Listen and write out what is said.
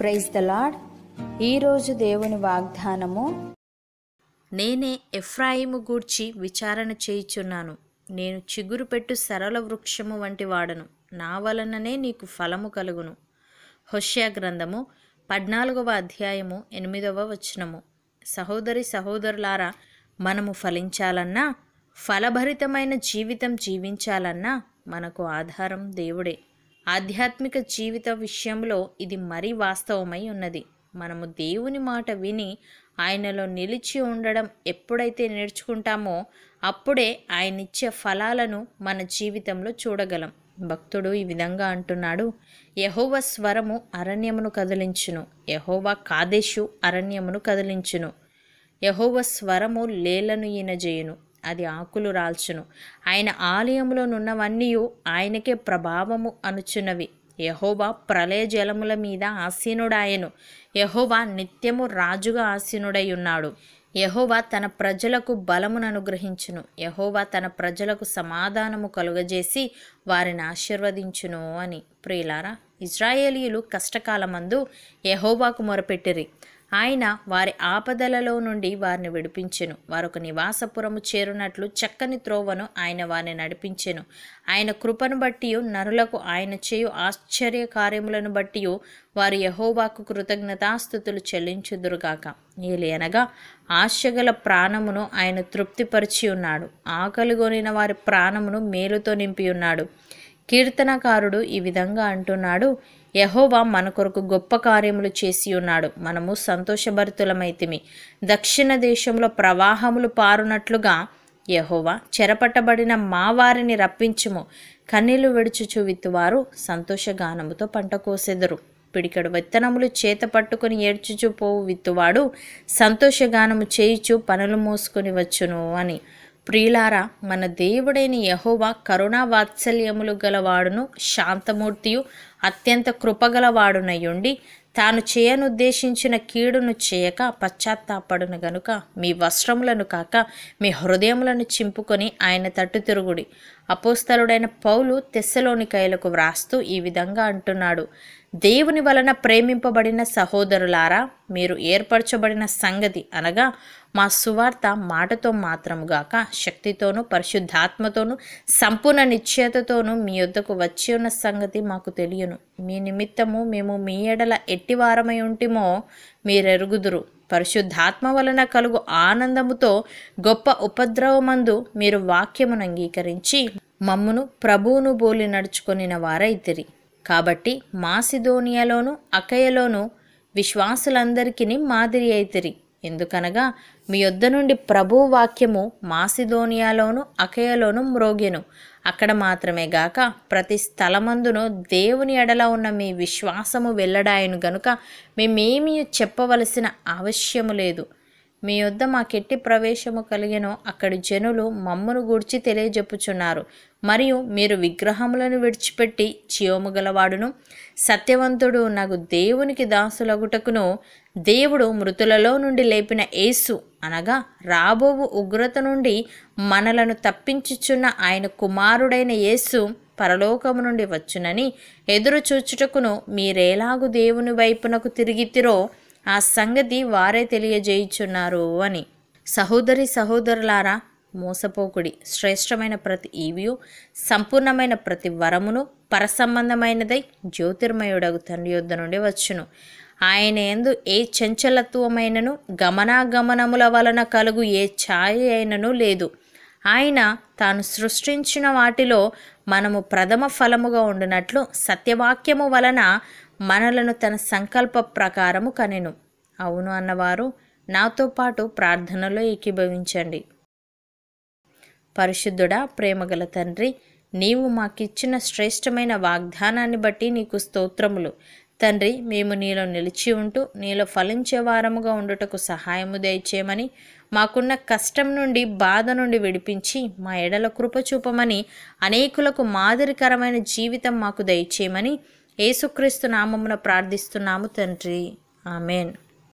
Praise the lord ఈరోజు దేవుని వాగ్దానము నేనే ఎఫ్రాయిము గూర్చి విచారణ చేయుచున్నాను. నేను చిగురు పెట్టు సరళ వృక్షము వంటి వాడను. నా వలననే నీకు ఫలము కలుగును. హొష్యా గ్రంథము పద్నాలుగవ అధ్యాయము ఎనిమిదవ వచనము. సహోదరి సహోదరులారా మనము ఫలించాలన్నా ఫలభరితమైన జీవితం జీవించాలన్నా మనకు ఆధారం దేవుడే. ఆధ్యాత్మిక జీవిత విషయంలో ఇది మరీ వాస్తవమై ఉన్నది. మనము దేవుని మాట విని ఆయనలో నిలిచి ఉండడం ఎప్పుడైతే నేర్చుకుంటామో అప్పుడే ఆయన ఇచ్చే ఫలాలను మన జీవితంలో చూడగలం. భక్తుడు ఈ విధంగా అంటున్నాడు యహోవ స్వరము అరణ్యమును కదిలించును. యహోవ కాదేశు అరణ్యమును కదిలించును. యహోవ స్వరము లేలను ఈనజేయును. అది ఆకులు రాల్చును. ఆయన ఆలయంలోనున్నవన్నీ ఆయనకే ప్రభావము అనుచున్నవి. యహోవా ప్రళయ జలముల మీద ఆసీనుడాయను. యహోవా నిత్యము రాజుగా ఆసీనుడై ఉన్నాడు యహోవా తన ప్రజలకు బలమును అనుగ్రహించును. యహోవా తన ప్రజలకు సమాధానము కలుగజేసి వారిని ఆశీర్వదించును అని. ప్రియులారా ఇజ్రాయేలీయులు కష్టకాలమందు యహోవాకు మొరపెట్టిరి. ఆయన వారి ఆపదలలో నుండి వారిని విడిపించెను. వారొక నివాసపురము చేరునట్లు చక్కని త్రోవను ఆయన వారిని నడిపించెను. ఆయన కృపను బట్టి నరులకు ఆయన చేయు ఆశ్చర్య కార్యములను బట్టి వారు యహోవాకు కృతజ్ఞతాస్థుతులు చెల్లించుదురుగాక. ఏలయనగా ఆశగల ప్రాణమును ఆయన తృప్తిపరిచి ఉన్నాడు ఆకలిగొనిన వారి ప్రాణమును మేలుతో నింపి ఉన్నాడు కీర్తనకారుడు ఈ విధంగా అంటున్నాడు యహోవా మన కొరకు గొప్ప కార్యములు చేసి ఉన్నాడు. మనము సంతోషభరితులమైతిమి. దక్షిణ దేశంలో ప్రవాహములు పారునట్లుగా యహోవా చెరపట్టబడిన మా వారిని రప్పించుము. కన్నీళ్ళు విడుచుచు విత్తువారు సంతోషగానముతో పంట కోసెదరు. పిడికడు విత్తనములు చేత పట్టుకొని ఏడ్చుచు పోవు విత్తువాడు సంతోషగానము చేయుచు పనులు మోసుకొని వచ్చును అని. ప్రియులారా మన దేవుడైన యహోవా కరుణా వాత్సల్యములు గలవాడును శాంతమూర్తియు అత్యంత కృపగలవాడునయుండి తాను చేయనుద్దేశించిన కీడును చేయక పశ్చాత్తాపడును గనుక మీ వస్త్రములను కాక మీ హృదయములను చింపుకొని ఆయన తట్టు తిరుగుడి. అపోస్తలుడైన పౌలు తెస్సలోనికైలకు వ్రాస్తూ ఈ విధంగా అంటున్నాడు దేవుని వలన ప్రేమింపబడిన సహోదరులారా మీరు ఏర్పరచబడిన సంగతి అనగా మా సువార్త మాటతో మాత్రముగాక శక్తితోనూ పరిశుద్ధాత్మతోనూ సంపూర్ణ నిశ్చయతతోనూ మీ యొద్దకు వచ్చి ఉన్న సంగతి మాకు తెలియను. మీ నిమిత్తము మేము మీ ఎడల ఎట్టివారమై ఉంటిమో మీరెరుగుదురు. పరిశుద్ధాత్మ వలన కలుగు ఆనందముతో గొప్ప ఉపద్రవమందు మీరు వాక్యమును అంగీకరించి మమ్మును ప్రభువును బోలి నడుచుకొనిన వారైతిరి. కాబట్టి మాసిదోనియాలోను అకయలోను విశ్వాసులందరికీ మాదిరి అయితిరి. ఎందుకనగా మీ యొద్ద నుండి ప్రభు వాక్యము మాసిదోనియాలోను అకయలోను మ్రోగెను. అక్కడ మాత్రమే గాక ప్రతి స్థలమందును దేవుని ఎడల ఉన్న మీ విశ్వాసము వెల్లడాయను గనుక మేమేమీ చెప్పవలసిన అవశ్యము లేదు. మీ యొద్ద మాకెట్టి ప్రవేశము కలిగెనో అక్కడి జనులు మమ్మను గూర్చి తెలియజెప్పుచున్నారు. మరియు మీరు విగ్రహములను విడిచిపెట్టి చియోము గలవాడును. సత్యవంతుడు నాకు దేవునికి దాసులగుటకును దేవుడు మృతులలో నుండి లేపిన యేసు అనగా రాబోవు ఉగ్రత నుండి మనలను తప్పించుచున్న ఆయన కుమారుడైన యేసు పరలోకము నుండి వచ్చునని ఎదురు చూచుటకును మీరేలాగు దేవుని వైపునకు తిరిగితిరో ఆ సంగతి వారే తెలియజేయుచున్నారు అని. సహోదరి సహోదరులారా మోసపోకుడి శ్రేష్టమైన ప్రతి ఈవియు సంపూర్ణమైన ప్రతి వరమును పరసంబంధమైనదై జ్యోతిర్మయుడగు తండ్రి యొద్ద నుండి వచ్చును. ఆయన ఎందు ఏ చంచలత్వమైనను గమనాగమనముల వలన కలుగు ఏ ఛాయ అయినను లేదు. ఆయన తాను సృష్టించిన వాటిలో మనము ప్రథమ ఫలముగా ఉండినట్లు సత్యవాక్యము వలన మనలను తన సంకల్ప ప్రకారము కనెను. అవును అన్నవారు నాతో పాటు ప్రార్థనలో ఏకీభవించండి. పరిశుద్ధుడా ప్రేమగల తండ్రి నీవు మాకిచ్చిన శ్రేష్టమైన వాగ్దానాన్ని బట్టి నీకు స్తోత్రములు. తండ్రి మేము నీలో నిలిచి ఉంటూ నీలో ఫలించే వారముగా ఉండుటకు సహాయము దయచేయమని మాకున్న కష్టం నుండి బాధ నుండి విడిపించి మా ఎడల కృప చూపమని అనేకులకు మాదిరికరమైన జీవితం మాకు దయచేయమని యేసుక్రీస్తు నామమున ప్రార్థిస్తున్నాము తండ్రి. ఆమెన్.